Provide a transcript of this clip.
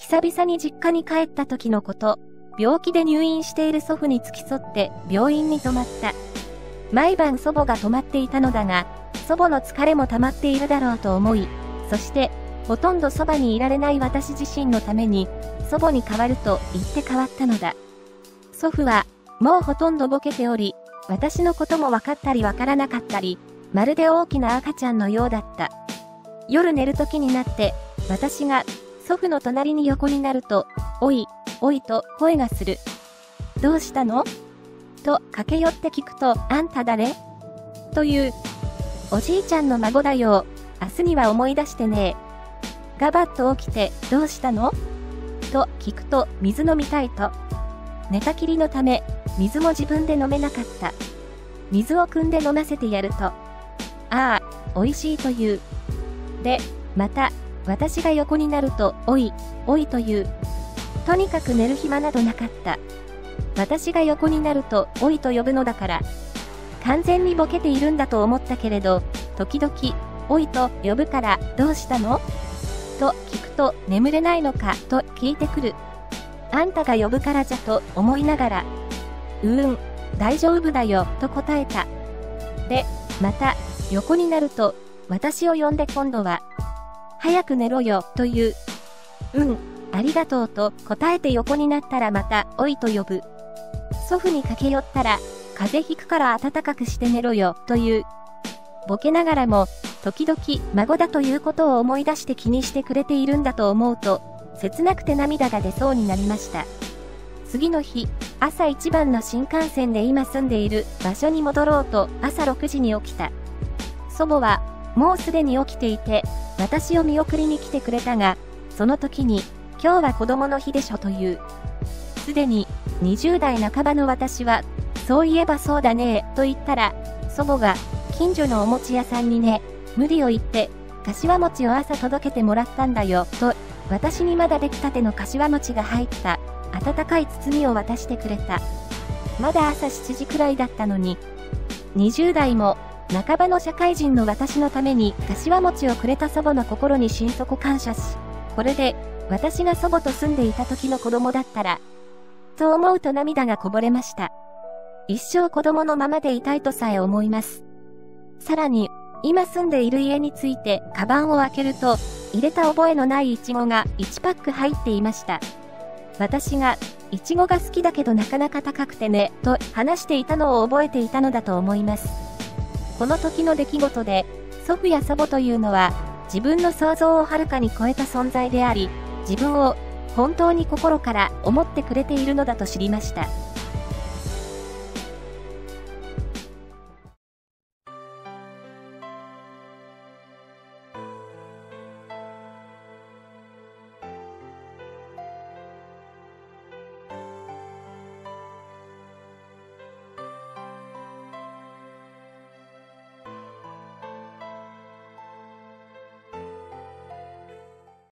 久々に実家に帰った時のこと、病気で入院している祖父に付き添って病院に泊まった。毎晩祖母が泊まっていたのだが、祖母の疲れも溜まっているだろうと思い、そして、ほとんどそばにいられない私自身のために、祖母に代わると言って変わったのだ。祖父は、もうほとんどボケており、私のことも分かったり分からなかったり、まるで大きな赤ちゃんのようだった。夜寝る時になって、私が祖父の隣に横になると、おい、おいと声がする。どうしたの？と駆け寄って聞くと、あんた誰？という、おじいちゃんの孫だよ。明日には思い出してねガバッと起きて、どうしたの？と聞くと、水飲みたいと。寝たきりのため、水も自分で飲めなかった。水を汲んで飲ませてやると。ああ、美味しいという。で、また、私が横になると、おい、おいという。とにかく寝る暇などなかった。私が横になると、おいと呼ぶのだから。完全にボケているんだと思ったけれど、時々、おいと呼ぶから、どうしたの？と聞くと、眠れないのか、と聞いてくる。あんたが呼ぶからじゃと思いながら、うーん、大丈夫だよ、と答えた。で、また、横になると、私を呼んで今度は、早く寝ろよ、という。うん、ありがとうと答えて横になったらまた、おいと呼ぶ。祖父に駆け寄ったら、風邪ひくから暖かくして寝ろよ、という。ボケながらも、時々孫だということを思い出して気にしてくれているんだと思うと、切なくて涙が出そうになりました。次の日、朝一番の新幹線で今住んでいる場所に戻ろうと朝6時に起きた。祖母は、もうすでに起きていて、私を見送りに来てくれたが、その時に、今日は子供の日でしょという。すでに、20代半ばの私は、そういえばそうだねと言ったら、祖母が、近所のお餅屋さんにね、無理を言って、柏餅を朝届けてもらったんだよ、と、私にまだ出来たての柏餅が入った、温かい包みを渡してくれた。まだ朝7時くらいだったのに、20代も半ばの社会人の私のために柏餅をくれた祖母の心に心底感謝し、これで私が祖母と住んでいた時の子供だったら、と思うと涙がこぼれました。一生子供のままでいたいとさえ思います。さらに、今住んでいる家についてカバンを開けると、入れた覚えのないイチゴが1パック入っていました。私が、イチゴが好きだけどなかなか高くてね、と話していたのを覚えていたのだと思います。この時の出来事で、祖父や祖母というのは、自分の想像をはるかに超えた存在であり、自分を本当に心から思ってくれているのだと知りました。